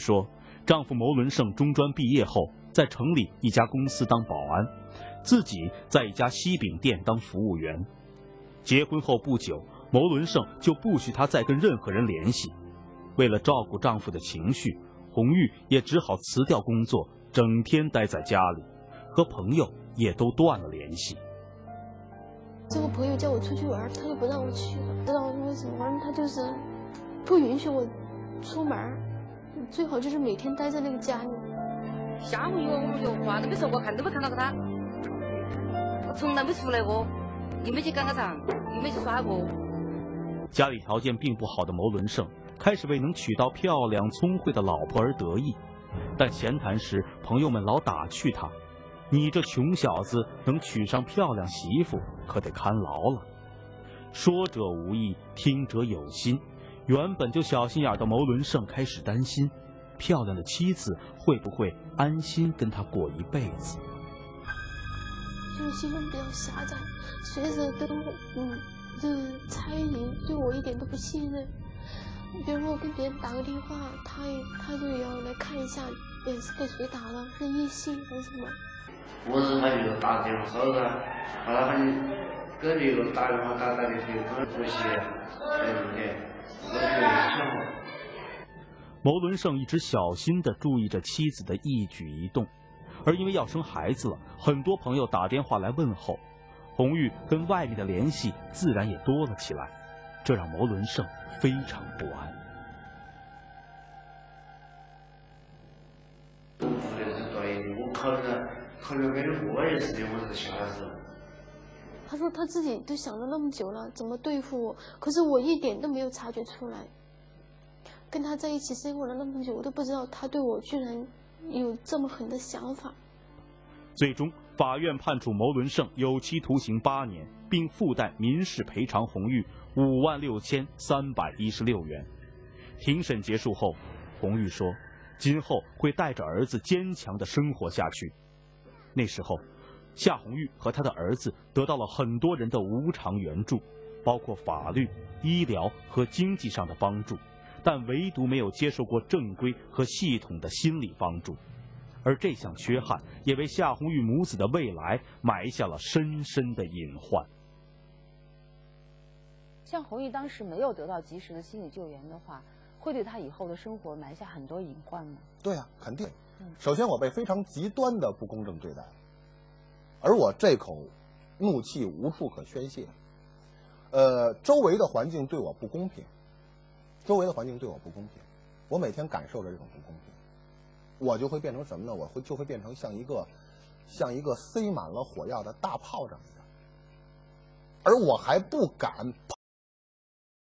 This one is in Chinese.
说，丈夫牟伦胜中专毕业后，在城里一家公司当保安，自己在一家西饼店当服务员。结婚后不久，牟伦胜就不许她再跟任何人联系。为了照顾丈夫的情绪，红玉也只好辞掉工作，整天待在家里，和朋友也都断了联系。这个朋友叫我出去玩，他又不让我去，不知道为什么，他就是不允许我出门，最好就是每天待在那个家里。下午有有话都没说过，看都没看到过他，我从来没出来过，也没去赶个场，也没去耍过。家里条件并不好的牟伦胜，开始为能娶到漂亮聪慧的老婆而得意，但闲谈时，朋友们老打趣他：“你这穷小子能娶上漂亮媳妇，可得看牢了。”说者无意，听者有心。原本就小心眼的牟伦胜开始担心。漂亮的妻子会不会安心跟他过一辈子？就是心胸比较狭窄，随时都嗯，就是猜疑，对我一点都不信任。比如说我跟别人打个电话，他他就也要来看一下，呃，是给谁打了，是异性还是什么？我是他就打电话骚扰他，他喊你给别个打电话打打的去，他不接，对不对？我就想。牟伦胜一直小心地注意着妻子的一举一动，而因为要生孩子了，很多朋友打电话来问候，红玉跟外面的联系自然也多了起来，这让牟伦胜非常不安。我觉得是对的，我考虑了，考虑给你过一次的，我是下子。他说他自己都想了那么久了，怎么对付我？可是我一点都没有察觉出来。跟他在一起生活了那么久，我都不知道他对我居然有这么狠的想法。最终，法院判处牟伦胜有期徒刑八年，并附带民事赔偿红玉五万六千三百一十六元。庭审结束后，红玉说：“今后会带着儿子坚强的生活下去。”那时候，夏红玉和他的儿子得到了很多人的无偿援助，包括法律、医疗和经济上的帮助。但唯独没有接受过正规和系统的心理帮助，而这项缺憾也为夏红玉母子的未来埋下了深深的隐患。像红玉当时没有得到及时的心理救援的话，会对她以后的生活埋下很多隐患吗？对啊，肯定。首先，我被非常极端的不公正对待，而我这口怒气无处可宣泄。呃，周围的环境对我不公平。周围的环境对我不公平，我每天感受着这种不公平，我就会变成什么呢？我会就会变成像一个，像一个塞满了火药的大炮仗一样，而我还不敢